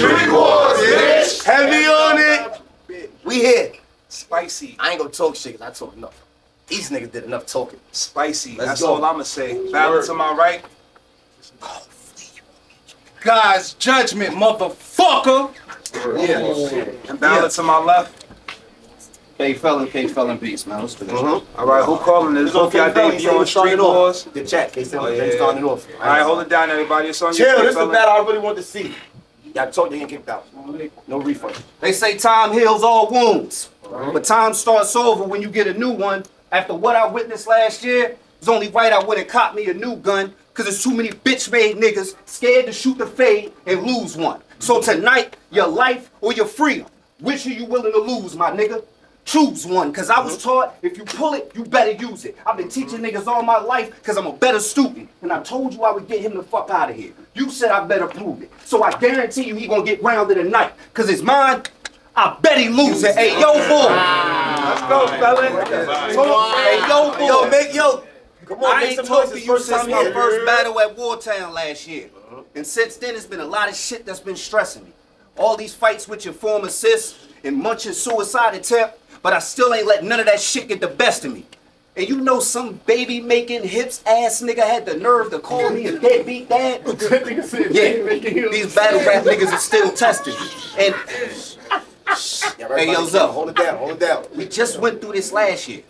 Street Wars, bitch. Heavy on it. We here. Spicy. I ain't gonna talk shit because I talk enough. These niggas did enough talking. Spicy. Let's That's go. all I'ma say. Balance to my right. God's judgment, motherfucker. Yeah. And balance yeah. to my left. K Felon, K Felon Beats, man. Let's finish. Mm-hmm. All right, who calling this? Hope y'all debut on Street Wars. The chat, K Felon, oh, starting it off. All right, hold it down, everybody. It's on Chill, you. Chill, this is the battle I really want to see. Y'all told you ain't kicked out. No refund. They say time heals all wounds, uh-huh. but time starts over when you get a new one. After what I witnessed last year, it's only right I wouldn't cop me a new gun, cause there's too many bitch-made niggas scared to shoot the fade and lose one. So tonight, your life or your freedom, which are you willing to lose, my nigga? Choose one, cause I was taught if you pull it, you better use it. I've been teaching niggas all my life, cause I'm a better student. And I told you I would get him the fuck out of here. You said I better prove it. So I guarantee you he gonna get grounded tonight. Cause it's mine, I bet he lose it. Hey, yo, boy. Let's go, fella. Hey, yo, boy. Yo, make yo. Come on, I make ain't talked to you first since time my here. first battle at Wartown last year. And since then, it's been a lot of shit that's been stressing me. All these fights with your former sis and munching suicide attempt, but I still ain't let none of that shit get the best of me. And you know some baby making hips ass nigga had the nerve to call me a deadbeat dad? yeah, these battle rap niggas are still testing. And Hey, yo. Zo. Hold it down, hold it down. we just went through this last year.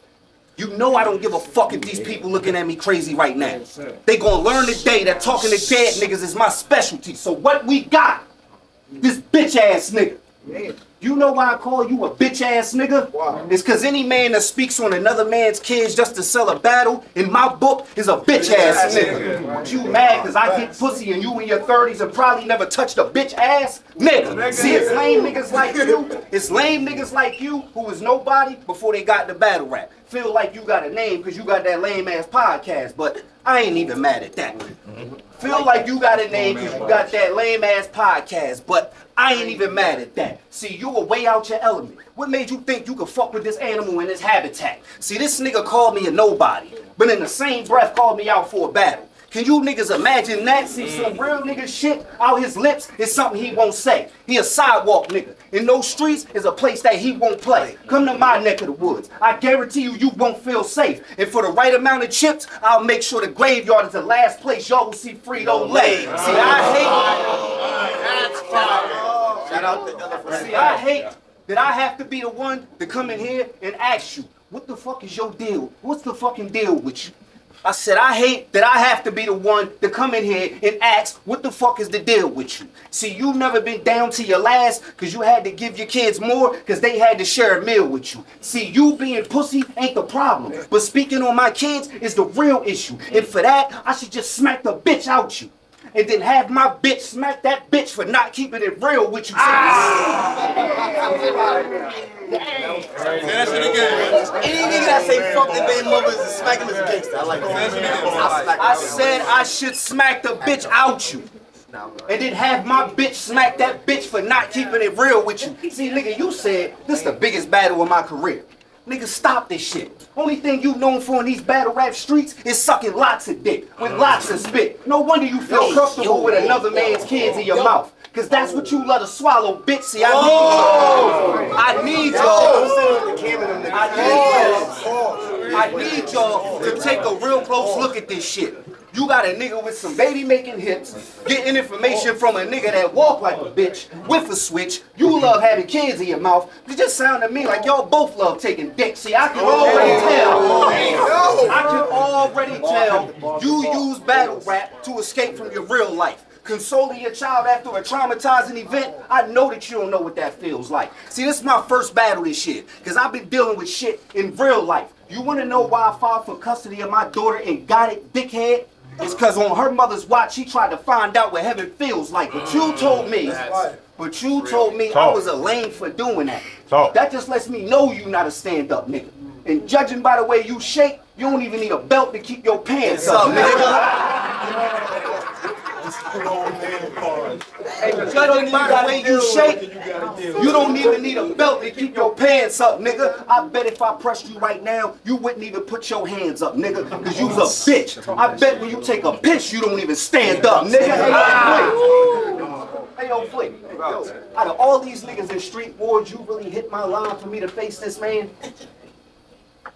You know I don't give a fuck if these people looking at me crazy right now. They gonna learn today that talking to dead niggas is my specialty. So what we got? This bitch ass nigga. You know why I call you a bitch ass nigga? Why? It's cause any man that speaks on another man's kids just to sell a battle, in my book, is a bitch ass nigga. You mad cause I get pussy and you in your 30s and probably never touched a bitch ass nigga. See, it's lame niggas like you. It's lame niggas like you who was nobody before they got the battle rap. Feel like you got a name cause you got that lame ass podcast, but I ain't even mad at that. Feel like you got a name because you got that lame ass podcast, but I ain't even mad at that. See, you were way out your element. What made you think you could fuck with this animal in this habitat? See, this nigga called me a nobody, but in the same breath called me out for a battle. Can you niggas imagine that? See, some real nigga shit out his lips is something he won't say. He a sidewalk nigga. In those streets is a place that he won't play. Come to my neck of the woods. I guarantee you, you won't feel safe. And for the right amount of chips, I'll make sure the graveyard is the last place y'all will see Frito lay. See, I hate. Oh, Shout out to Ella hate, see, I hate that I have to be the one to come in here and ask you, what the fuck is your deal? What's the fucking deal with you? I said, I hate that I have to be the one to come in here and ask, what the fuck is the deal with you? See, you've never been down to your last because you had to give your kids more because they had to share a meal with you. See, you being pussy ain't the problem, but speaking on my kids is the real issue. And for that, I should just smack the bitch out you. And then have my bitch smack that bitch for not keeping it real with you. Ah. Any nigga that say fuck the baby mothers and smack him as a gangster. I like that. I said I should smack the bitch out you. And then have my bitch smack that bitch for not keeping it real with you. See, nigga, you said this is the biggest battle of my career. Nigga, stop this shit. Only thing you known for in these battle rap streets is sucking lots of dick with lots of spit. No wonder you feel comfortable with another man's kids in your mouth. Cause that's what you love to swallow, bitch. See, I need y'all. I need y'all. I need y'all. I need y'all to take a real close look at this shit. You got a nigga with some baby making hips, getting information from a nigga that walk like a bitch with a switch. You love having kids in your mouth. It just sound to me like y'all both love taking dick. See, I can already oh. tell. I can already tell you use battle rap to escape from your real life. Consoling your child after a traumatizing event, I know that you don't know what that feels like. See, this is my first battle this year, because I've been dealing with shit in real life. You want to know why I filed for custody of my daughter and got it, dickhead? It's because on her mother's watch, she tried to find out what heaven feels like. But you told me, but you told me I was a lame for doing that. Talk. That just lets me know you not a stand-up nigga. And judging by the way you shake, you don't even need a belt to keep your pants up, nigga. Hey, judging by the way you shake, you don't even need a belt to keep your pants up, nigga. I bet if I pressed you right now, you wouldn't even put your hands up, nigga, because you's a bitch. I bet when you take a piss, you don't even stand up, nigga. Hey, Hey, yo, Flick. Out of all these niggas in street wars, you really hit my line for me to face this man?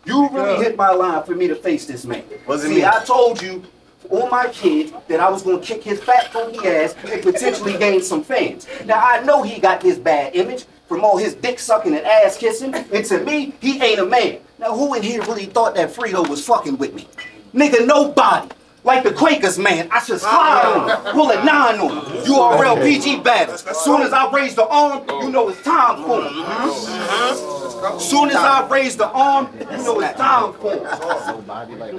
You really hit my line for me to face this man. What's it See, mean? I told you on my kid that I was gonna kick his fat funky ass and potentially gain some fans. Now I know he got this bad image from all his dick sucking and ass kissing, and to me, he ain't a man. Now who in here really thought that Frito was fucking with me? Nigga, nobody. Like the Quakers, man, I should slide on him, pull a nine on him. URL PG battles. As soon as I raise the arm, you know it's time for him. Uh-huh. Uh-huh. Soon as I raise the arm, you know it's time for.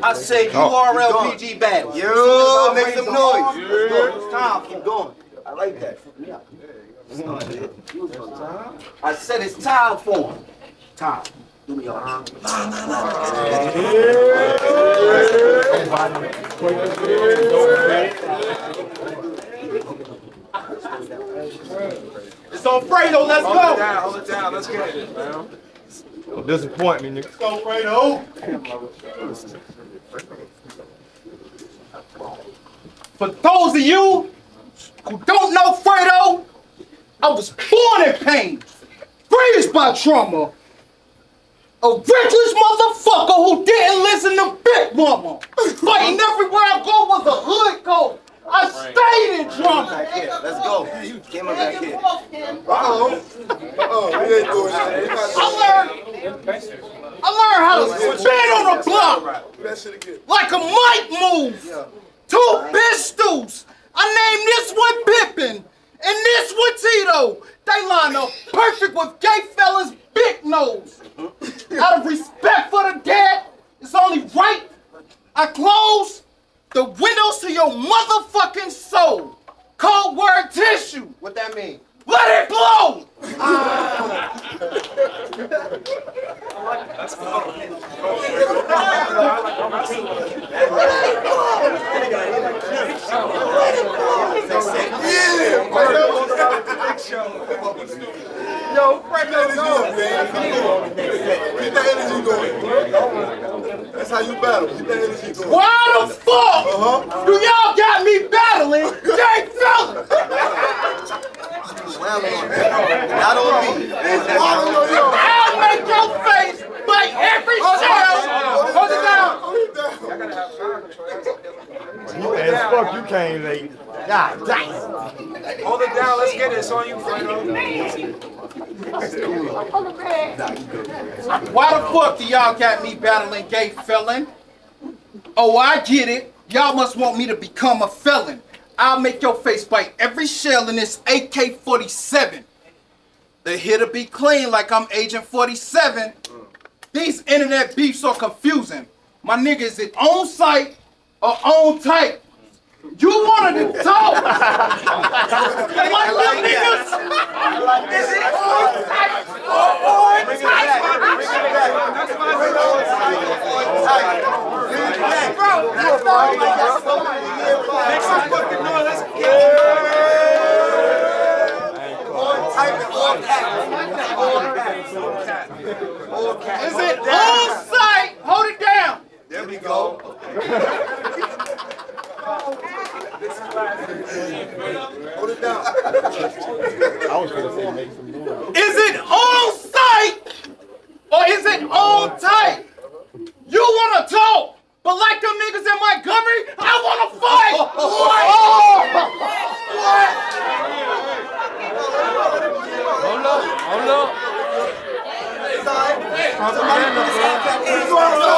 I say URL PG battles. Yo, soon as I make some noise. arm, It's time. Keep going. I like that. I said it's time for him. Time. Do me all. It's on Fredo, let's go! Hold it down, hold it down. Let's get it, man. Disappointment, nigga. Let's go, Fredo. For those of you who don't know Fredo, I was born in pain, raised by trauma. A reckless motherfucker who didn't listen to Big Mama. Fighting everywhere I go was a hood code. I stayed in drama. Let's go. Came up back here. Uh-oh. Uh-oh, we ain't doing that. I learned, I learned how to spin on the block. Do that shit again. like a mic move. Two pistols. I named this one Pippin and this one Tito. They line up perfect with gay fellas' big nose. Out of respect for the dead, it's only right I close the windows to your motherfucking soul. Cold word tissue. What that mean? Let it blow. Ah. That's. Why the fuck do y'all got me battling fellas? Well, not on me. I'll make your face bite every shell. Hold it down. Hold it down. Hold it down. Fuck you came late. God damn. Hold it down. Let's get it. It's on you, Fredo. Why the fuck do y'all got me battling gay felon? Oh, I get it. Y'all must want me to become a felon. I'll make your face bite every shell in this AK-47. The hitter be clean like I'm Agent 47. These internet beefs are confusing. My nigga, is it on site or on type? You wanted to talk. My little niggas. Is it on site or on type? Make some fucking noise. Let's get Is it on site? Hold it down. There we go. Hold it down. I was gonna say make some noise. Is it on site or is it on tight? You want to talk, but like them niggas in Montgomery, I want to fight. What? What?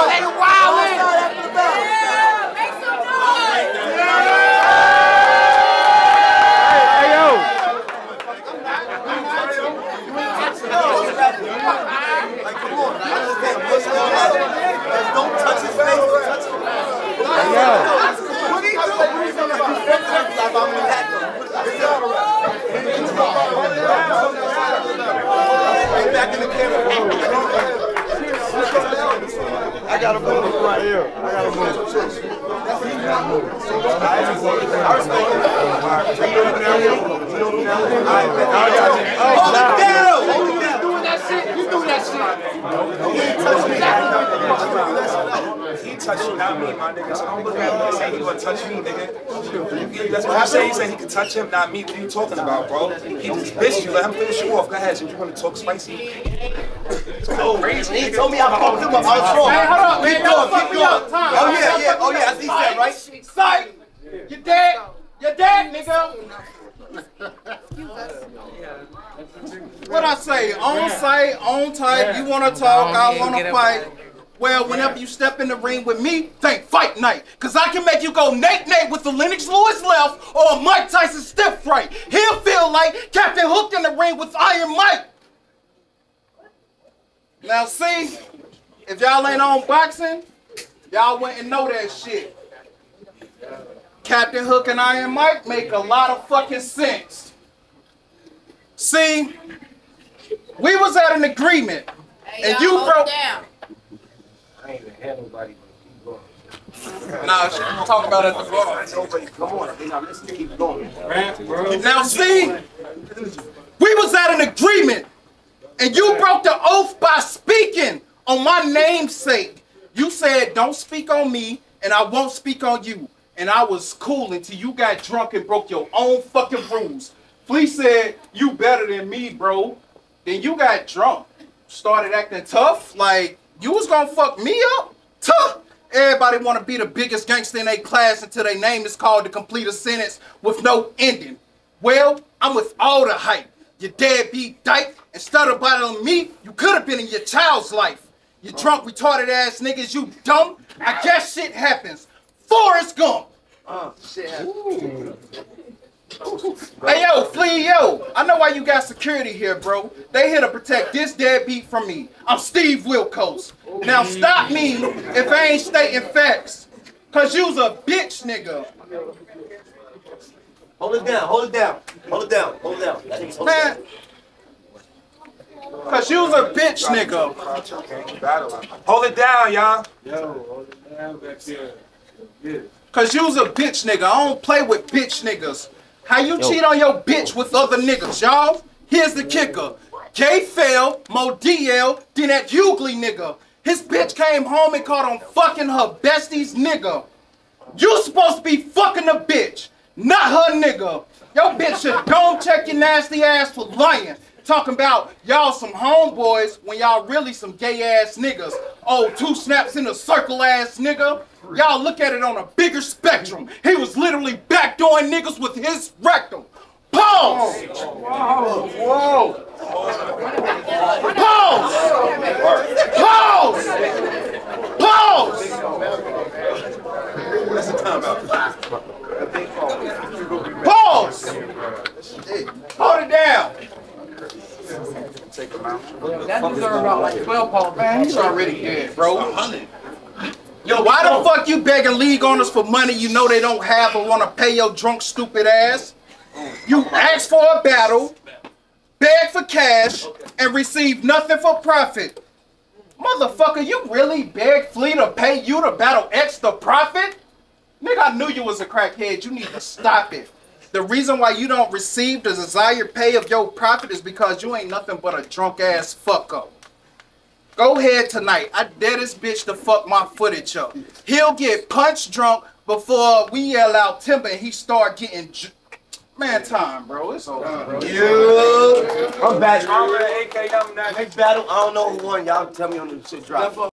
They wildin'. Hey yo! Don't touch his face. Don't touch his Hey yo! Back in the camera. I gotta move right here. I gotta move. Hold it down. Hold it down. Doing that shit. You not me, my nigga. So don't look at me and say he gonna touch me, nigga. That's what I'm saying. He said he could touch him, not me. What you talking about, bro? He just bitched you. Let him finish you off. Go ahead. Since you want to talk spicy. Oh, he told me I fucked him up. I was hold up. Keep going, keep going. Oh yeah, yeah, oh yeah. That's he said, right? Sight. You dead. You dead, nigga. What I say? On site, on type. You want to talk? I want to fight. Well, whenever you step in the ring with me, think fight night. Cause I can make you go Nate Nate with the Lennox Lewis left or a Mike Tyson stiff right. He'll feel like Captain Hook in the ring with Iron Mike. Now see, if y'all ain't on boxing, y'all wouldn't know that shit. Captain Hook and Iron Mike make a lot of fucking sense. See, we was at an agreement, and you broke. down. Nah, she talk about it at the bar. Come on, now let's keep going. Now see, we was at an agreement, and you broke the oath by speaking on my namesake. You said, "Don't speak on me, and I won't speak on you." And I was cool until you got drunk and broke your own fucking rules. Flea said, "You better than me, bro." Then you got drunk, started acting tough, like you was gonna fuck me up. Tough. Everybody want to be the biggest gangster in their class until their name is called to complete a sentence with no ending. Well, I'm with all the hype. You deadbeat dyke. Instead of battling me, you could have been in your child's life. You drunk, retarded ass niggas, you dumb. I guess shit happens. Forrest Gump. Oh, shit. hey yo, Flea, yo, I know why you got security here, bro. They here to protect this deadbeat from me. I'm Steve Wilkos. Now stop me if I ain't stating facts. Cause you's a bitch nigga. Hold it down, hold it down, hold it down, hold it down. That nigga's hold it Man. down. Cause you's a bitch nigga. Hold it down, y'all. Cause you's a bitch nigga. I don't play with bitch niggas. How you cheat on your bitch with other niggas, y'all? Here's the kicker. Jay fell, Mo DL, then that Hughley nigga. His bitch came home and caught on fucking her bestie's nigga. You supposed to be fucking the bitch, not her nigga. Your bitch should don't check your nasty ass for lying. Talking about y'all some homeboys when y'all really some gay ass niggas. Oh, two snaps in a circle ass nigga. Y'all look at it on a bigger spectrum. He was literally backdooring niggas with his rectum. Pause! Whoa! Whoa! Pause! Pause! Pause! Pause! Hold it down. That deserve about like 12 pounds. Man, he's already dead, bro. Yo, why the fuck you begging league owners for money you know they don't have or want to pay your drunk stupid ass? You ask for a battle, beg for cash, and receive nothing for profit. Motherfucker, you really beg Flea to pay you to battle X the Prophet? Nigga, I knew you was a crackhead. You need to stop it. The reason why you don't receive the desired pay of your profit is because you ain't nothing but a drunk ass fuck up. Go ahead tonight. I dare this bitch to fuck my footage up. He'll get punch drunk before we yell out timber and he start getting. J- Man, time, bro. It's over, bro. Yeah. I'm back. I'm with an AK, I'm not. Next battle, I don't know who won. Y'all tell me on the shit drop.